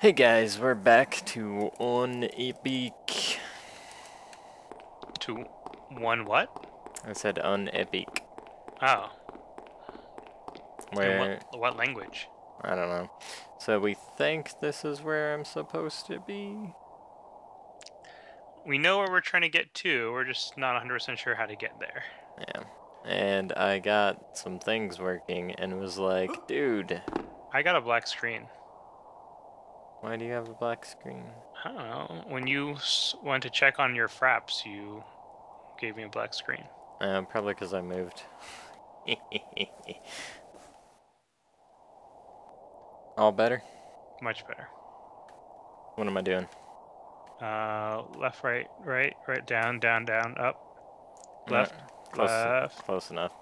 Hey guys, we're back to UnEpic. To one what? I said UnEpic. Oh. Where what, what language? I don't know. So we think this is where I'm supposed to be. We know where we're trying to get to. We're just not 100% sure how to get there. Yeah. And I got some things working and was like, dude, I got a black screen. Why do you have a black screen? I don't know. When you went to check on your fraps, you gave me a black screen. Uh, probably because I moved. All better? Much better. What am I doing? Uh, left, right, right, right, down, down, down, up, left, Close, left. close enough.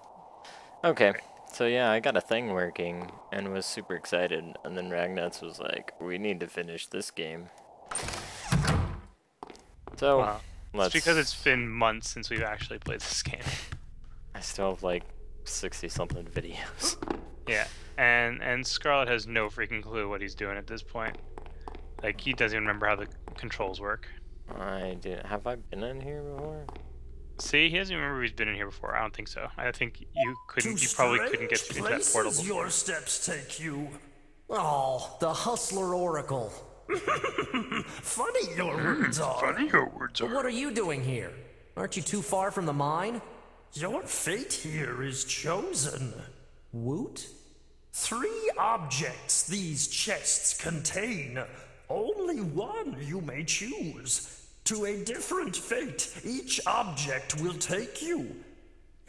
Okay, so yeah, I got a thing working and was super excited, and then Ragnatz was like, "We need to finish this game." So Wow. let's. It's because it's been months since we've actually played this game. I still have like sixty something videos. Yeah, and and Scarlet has no freaking clue what he's doing at this point. Like he doesn't even remember how the controls work. I did. Have I been in here before? See, he doesn't remember he's been in here before. I don't think so. I think you couldn't. To You probably couldn't get through that portal before. Your steps take you. Oh, the Hustler Oracle. Funny your hmm, words are. Funny your words are. What are you doing here? Aren't you too far from the mine? Your fate here is chosen. Woot? Three objects these chests contain. Only one you may choose. To a different fate, each object will take you.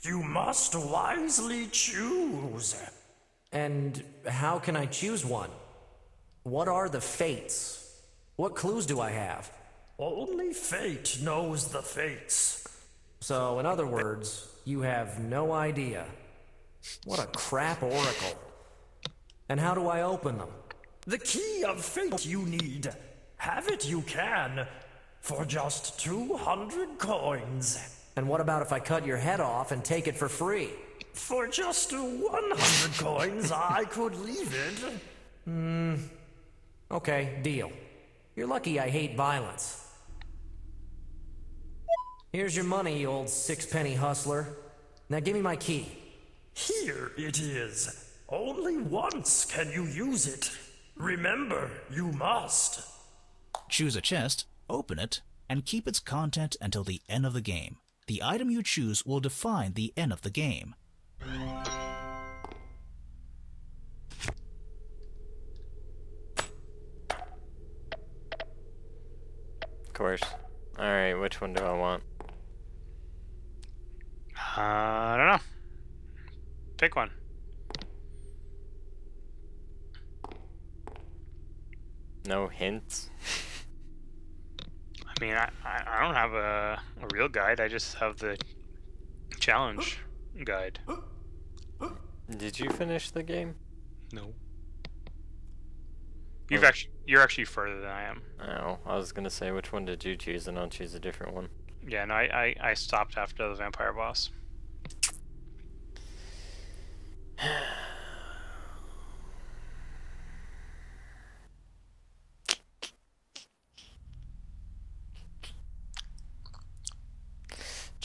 You must wisely choose. And how can I choose one? What are the fates? What clues do I have? Only fate knows the fates. So, in other words, you have no idea. What a crap oracle. And how do I open them? The key of fate you need. Have it you can. For just 200 coins. And what about if I cut your head off and take it for free? For just 100 coins, I could leave it. Hmm. Okay, deal. You're lucky I hate violence. Here's your money, you old sixpenny hustler. Now give me my key. Here it is. Only once can you use it. Remember, you must. Choose a chest, open it, and keep its content until the end of the game. The item you choose will define the end of the game. Of course. All right, which one do I want? Uh, I don't know. Pick one. No hints. I mean, I, I, don't have a, a real guide. I just have the challenge guide. Did you finish the game? No. Oh. You've Oh. actually you're actually further than I am. Oh, I was gonna say which one did you choose, and I'll choose a different one. Yeah, no, I, I, I stopped after the vampire boss.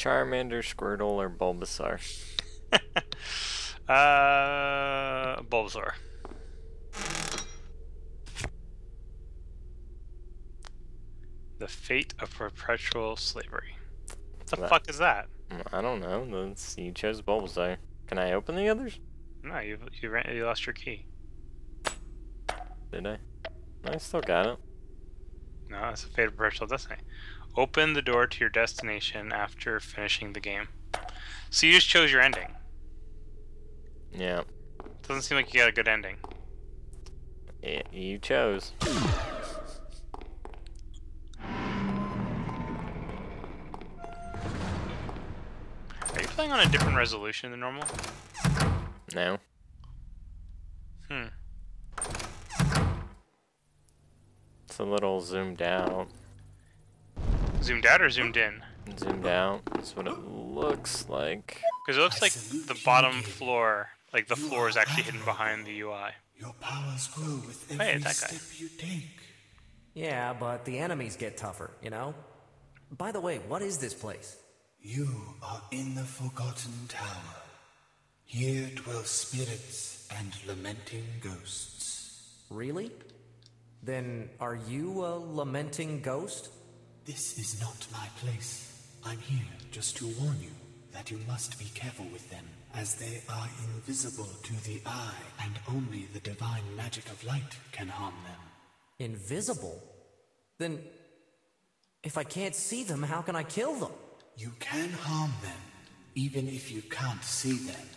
Charmander, Squirtle, or Bulbasaur? Uh, Bulbasaur. The fate of perpetual slavery. What the That- fuck is that? I don't know. Let's you chose Bulbasaur. Can I open the others? No, you you ran, you lost your key. Did I? I still got it. No, it's a fate of perpetual destiny. Open the door to your destination after finishing the game. So you just chose your ending. Yeah. Doesn't seem like you got a good ending. Yeah, you chose. Are you playing on a different resolution than normal? No. Hmm. It's a little zoomed out. Zoomed out or zoomed in? Zoomed out. That's what it looks like. Because it looks like the bottom floor, like the floor is actually hidden behind the UI. Your powers grow with Hey, that guy. step you take. Yeah, but the enemies get tougher, you know? By the way, what is this place? You are in the Forgotten Tower. Here dwell spirits and lamenting ghosts. Really? Then are you a lamenting ghost? This is not my place. I'm here just to warn you that you must be careful with them, as they are invisible to the eye, and only the divine magic of light can harm them. Invisible? Then. If I can't see them, how can I kill them? You can harm them, even if you can't see them.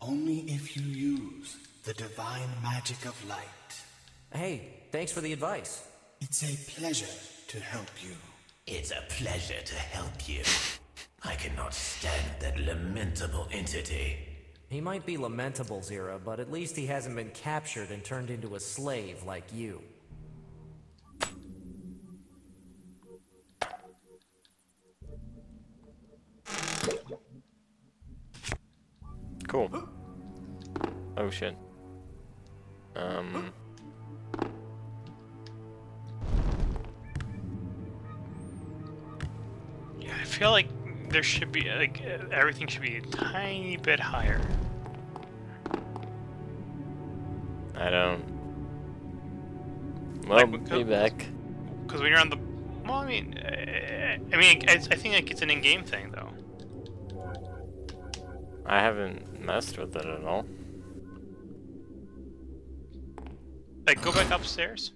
Only if you use the divine magic of light. Hey, thanks for the advice. It's a pleasure to help you. It's a pleasure to help you. I cannot stand that lamentable entity. He might be lamentable, Zera, but at least he hasn't been captured and turned into a slave like you. Cool. Ocean. Um. I feel like there should be like everything should be a tiny bit higher. I don't. Well, Like, be back. Because when you're on the, well, I mean, uh, I mean, I, I think like it's an in-game thing though. I haven't messed with it at all. Like, go back upstairs.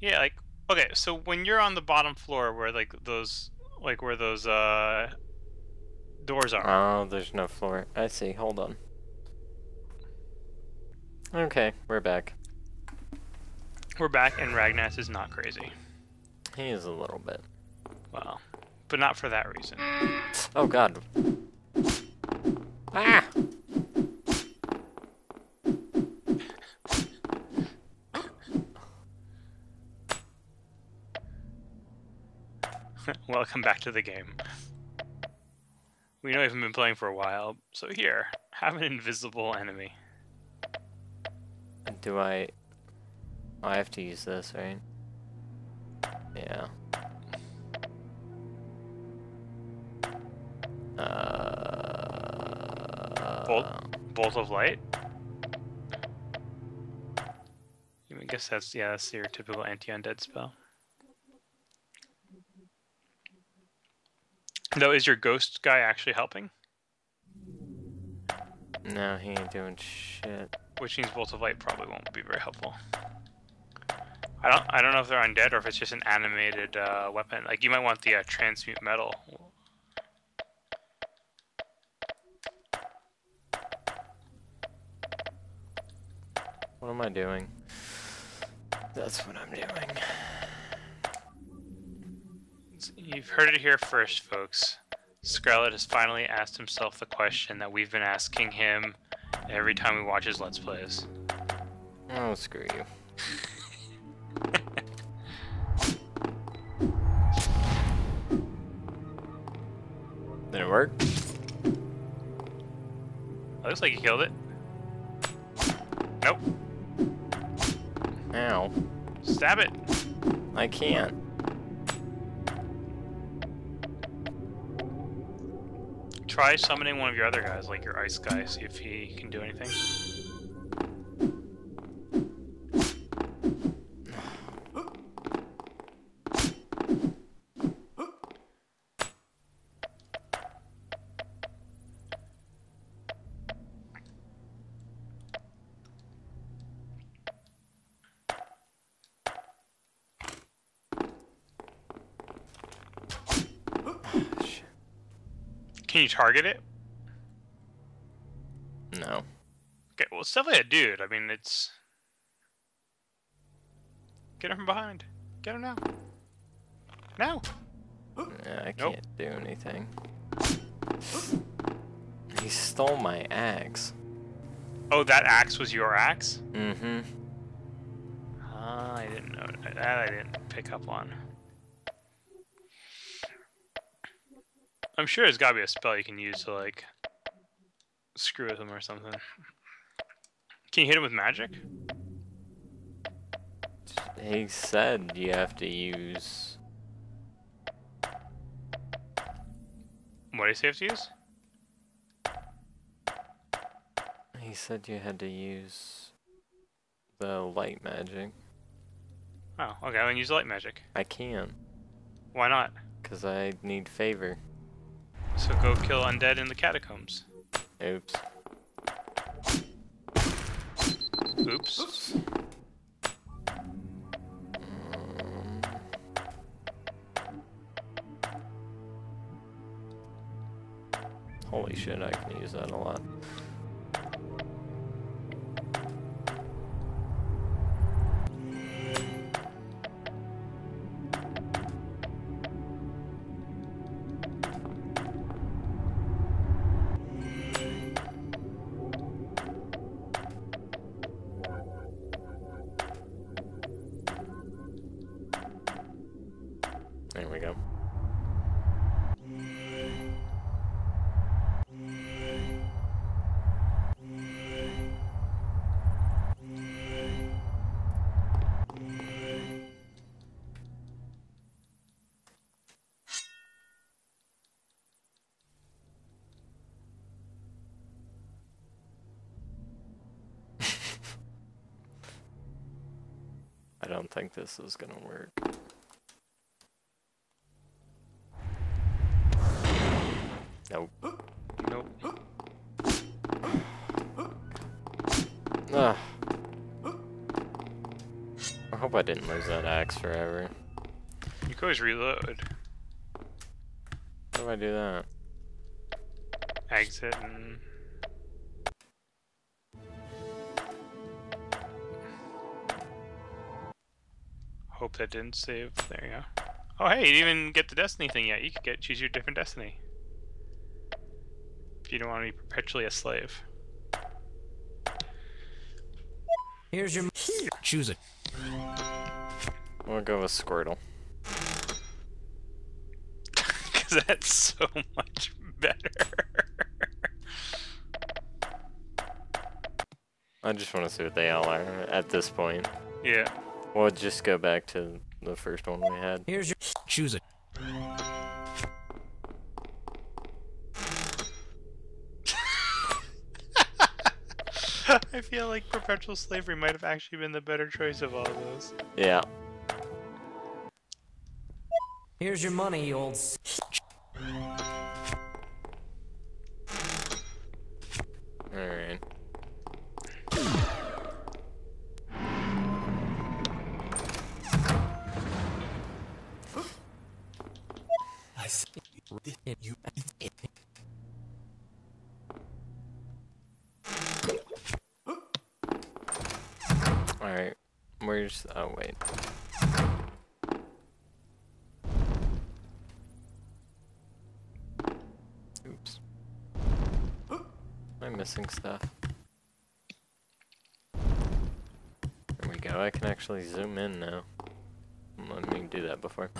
Yeah, like, okay, so when you're on the bottom floor where like those, like where those uh doors are. Oh, there's no floor. I see. Hold on. Okay, we're back. We're back, and Ragnatz is not crazy. He is a little bit. Well, but not for that reason. Oh god. Ah! Welcome back to the game. We know you haven't been playing for a while, so here, have an invisible enemy. Do I... Oh, I have to use this, right? Yeah. Uh... Bolt, bolt of light. I guess that's yeah, that's your typical anti-undead spell. No, is your ghost guy actually helping? No, he ain't doing shit. Which means bolt of light probably won't be very helpful. I don't I don't know if they're undead or if it's just an animated uh, weapon. Like you might want the uh, transmute metal. What am I doing? That's what I'm doing. You've heard it here first, folks. Scarlet has finally asked himself the question that we've been asking him every time we watch his Let's Plays. Oh, screw you. Did it work? looks like you killed it. Nope. Ow. Stab it. I can't. Try summoning one of your other guys, like your ice guy, see if he can do anything. Can you target it? No. Okay, well, it's definitely a dude. I mean, it's. Get him from behind. Get him now. Now. Yeah, I Nope. can't do anything. He stole my axe. Oh, that axe was your axe? Mm-hmm. Ah, I didn't know that. I didn't pick up on. I'm sure there's gotta be a spell you can use to like screw with him or something. Can you hit him with magic? he said you have to use. What do you say you have to use? He said you had to use the light magic. Oh, okay, I then use light magic. I can, Why not? because I need favor. So go kill undead in the catacombs. Oops. Oops. Holy shit, I can use that a lot. Think this is gonna work. Nope. Nope. Ugh. I hope I didn't lose that axe forever. You can always reload. How do I do that? Exit and. Hope that didn't save. There you go. Oh hey, you didn't even get the destiny thing yet. You could get choose your different destiny. If you don't want to be perpetually a slave. Here's your. Here! Choose a We'll go with Squirtle. Because that's so much better. I just want to see what they all are at this point. yeah. We'll just go back to the first one we had. Here's your. choose a I feel like perpetual slavery might have actually been the better choice of all those. Yeah. Here's your money, you old. Where's. Oh, wait. Oops. I'm missing stuff? There we go. I can actually zoom in now. Let me do that before.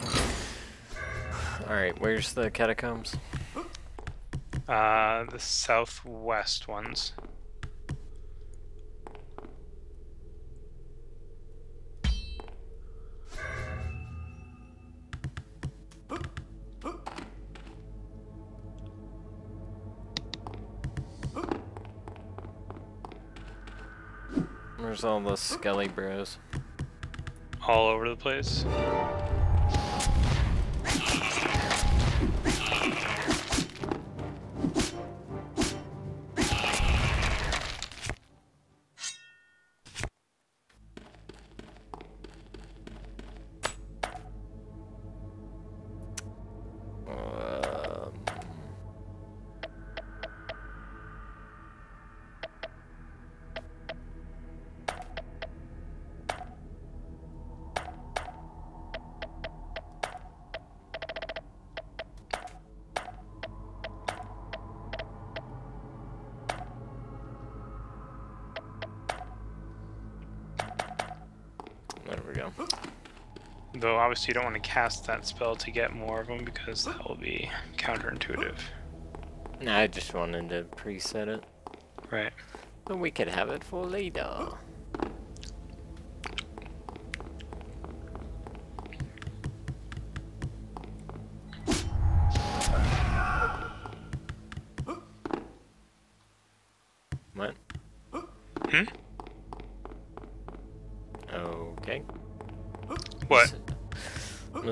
Alright, where's the catacombs? Uh, the southwest ones. Where's all the Skelly bros? All over the place. Though obviously you don't want to cast that spell to get more of them because that will be counterintuitive. I just wanted to preset it. Right. But we could have it for later.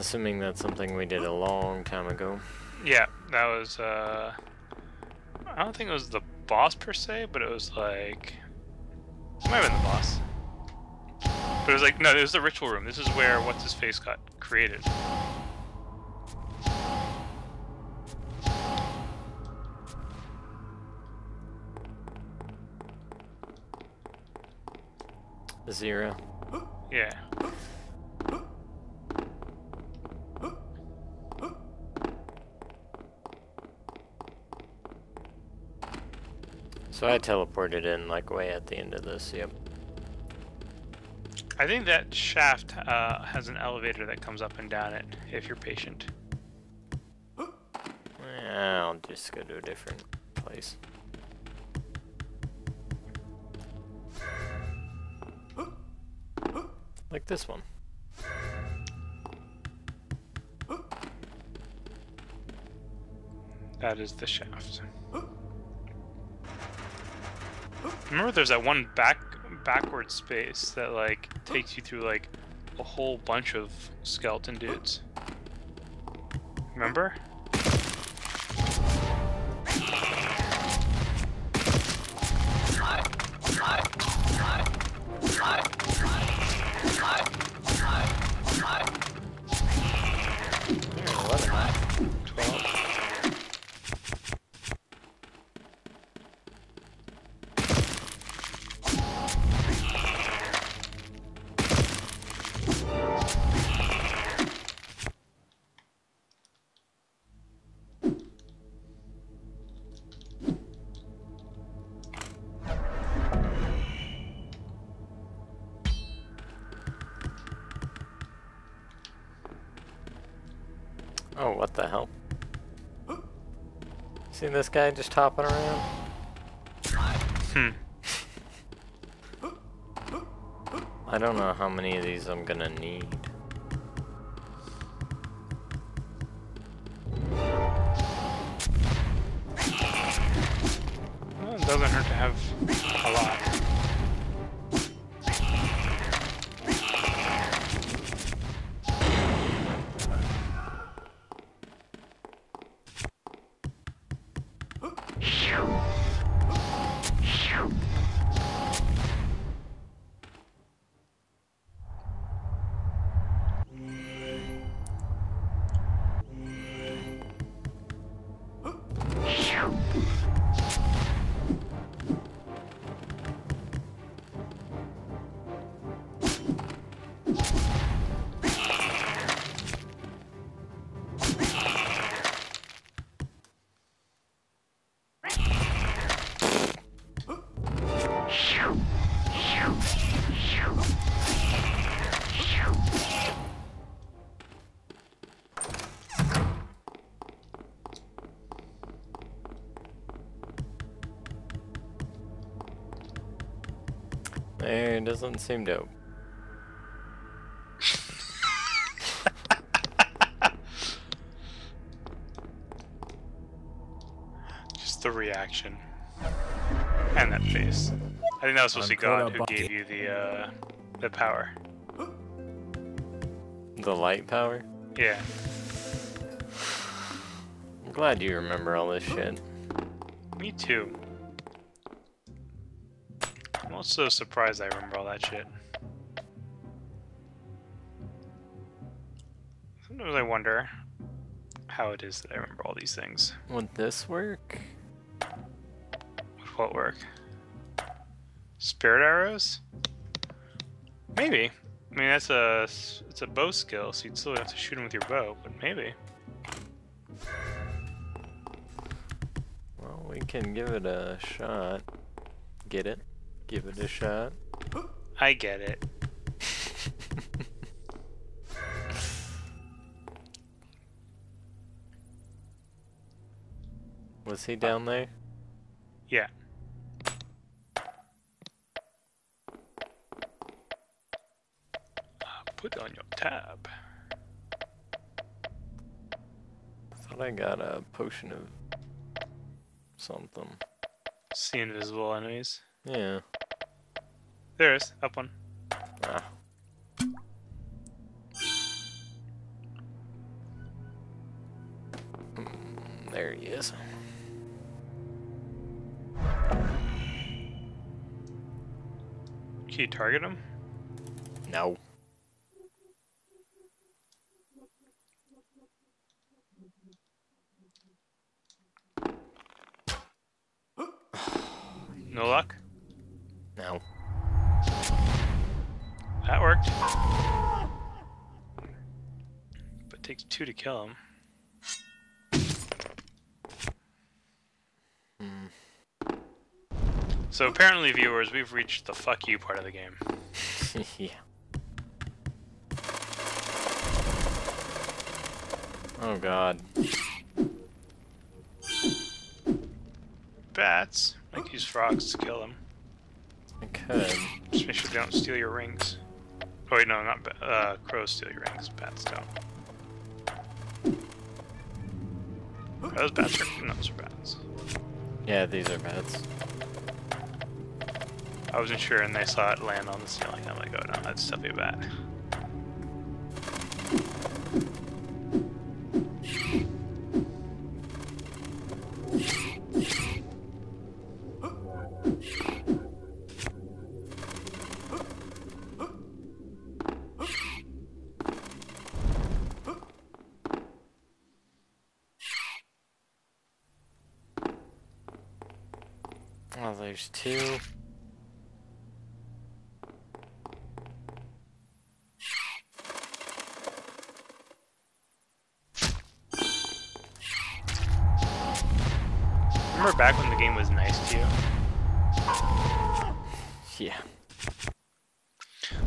Assuming that's something we did a long time ago. Yeah, that was, uh... I don't think it was the boss per se, but it was like... It might have been the boss. But it was like, no, it was the ritual room. This is where What's-His-Face got created. Zero. Yeah. So I teleported in like way at the end of this, yep. I think that shaft uh, has an elevator that comes up and down it, if you're patient. I'll just go to a different place. Like this one. That is the shaft. Remember, there's that one back backward space that like takes you through like a whole bunch of skeleton dudes. Remember? What the hell? Seen this guy just hopping around? Hmm. I don't know how many of these I'm gonna need. Well, it doesn't hurt to have It doesn't seem dope. Just the reaction. And that face. I think that was supposed to be God who gave you the uh, the power. The light power? Yeah. I'm glad you remember all this shit. Me too. I'm also surprised I remember all that shit. Sometimes I wonder how it is that I remember all these things. Would this work? Would what work? Spirit arrows? Maybe. I mean, that's a it's a bow skill, so you'd still have to shoot them with your bow, but maybe. Well, we can give it a shot. Get it? Give it a shot. I get it. Was he down there? Yeah. Uh, Put on your tab. Thought I got a potion of something. See invisible enemies. Yeah. There is. Up one. Ah. Hmm, there he is. Can you target him? No. Two to kill him. So apparently, viewers, we've reached the fuck you part of the game. yeah. Oh god. Bats. Like use frogs to kill them. I could. Just make sure they don't steal your rings. Oh wait, no, not uh, crows steal your rings. Bats don't. Those bats? Or, no, those are bats. Yeah, these are bats. I wasn't sure, and they saw it land on the ceiling. I'm like, oh no, that's definitely a bat. Yeah.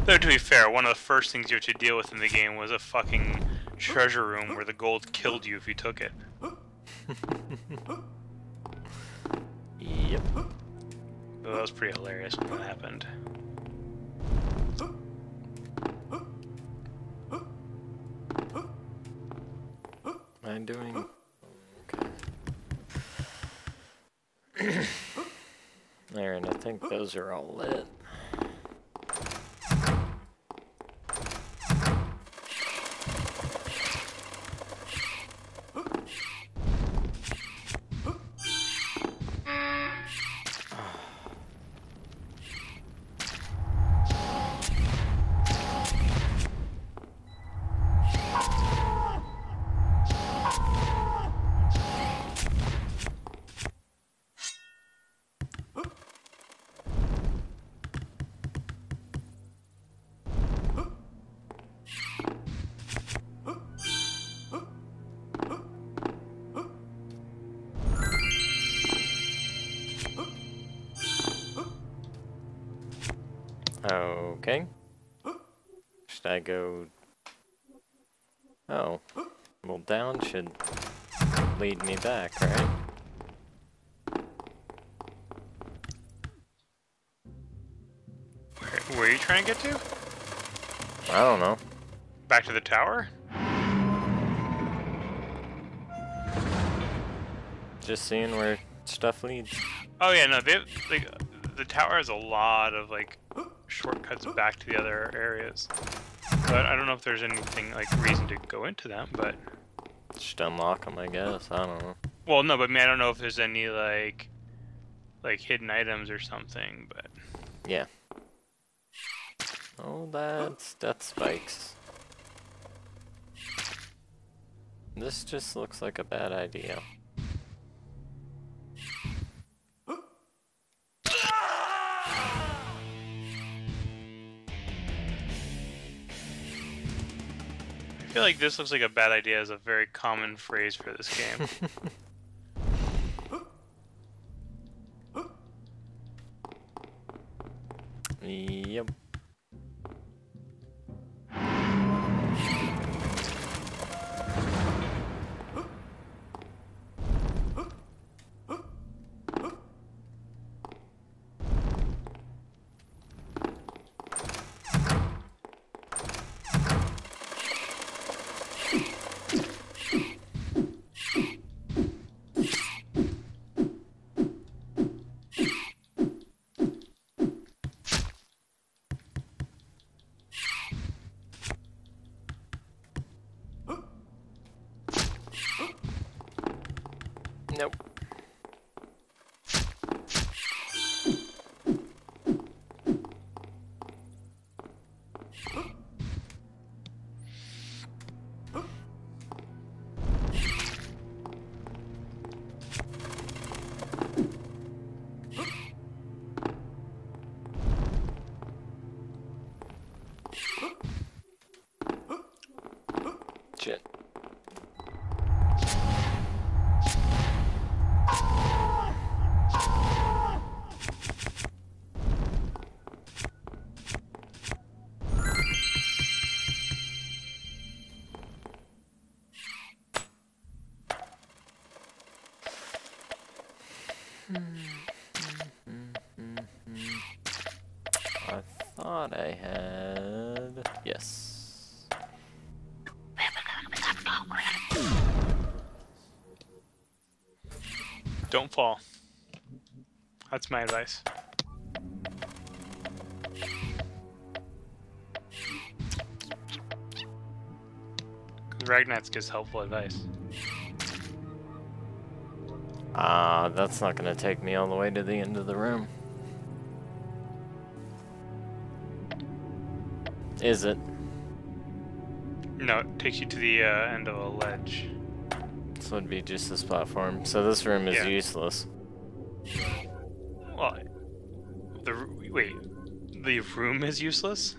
Though to be fair, one of the first things you had to deal with in the game was a fucking treasure room where the gold killed you if you took it. Yep. That was pretty hilarious when that happened. Am I doing? Okay. think those are all lit. I go? Oh. Well, down should lead me back, right? Where, where are you trying to get to? I don't know. Back to the tower? Just seeing where stuff leads. Oh yeah, no, they like the tower has a lot of like shortcuts back to the other areas. But I don't know if there's anything like reason to go into them, but Just unlock them, I guess. I don't know. well, no, but I mean, I don't know if there's any like like hidden items or something, but Yeah. Oh, that's death spikes. This just looks like a bad idea. Feel like this looks like a bad idea is a very common phrase for this game. Yep. Thought I had. Yes. Don't fall. That's my advice. Ragnatz gives helpful advice. Ah, that's not gonna take me all the way to the end of the room. Is it? No, it takes you to the uh, end of a ledge. This would be just this platform. So this room is Yeah. useless. Well, the wait, the room is useless.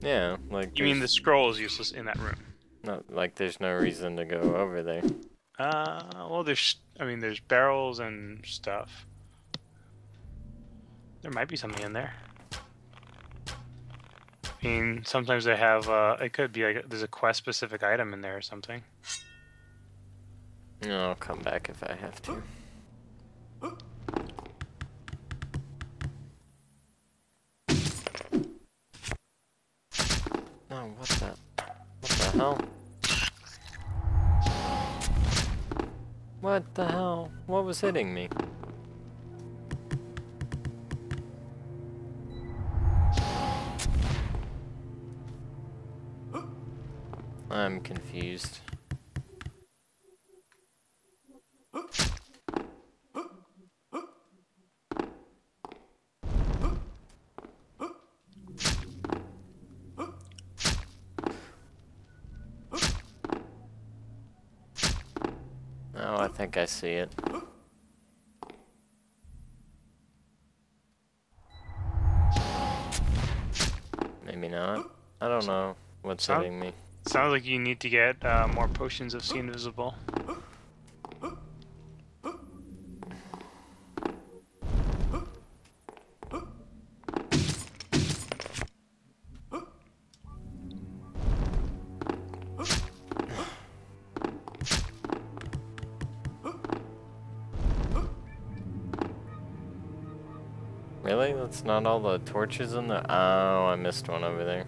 Yeah, like You mean the scroll is useless in that room? not like there's no reason to go over there. Uh, well, there's, I mean, there's barrels and stuff. There might be something in there. Mean, sometimes they have, uh, it could be like, there's a quest specific item in there or something. I'll come back if I have to. No, what the? What the hell? What the hell? What was hitting me? I'm confused. Oh, I think I see it. Maybe not. I don't know what's hitting me. Sounds like you need to get uh, more potions of See Invisible. Really? That's not all the torches in the. Oh, I missed one over there.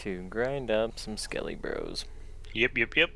To grind up some Skelly Bros. Yep, yep, yep.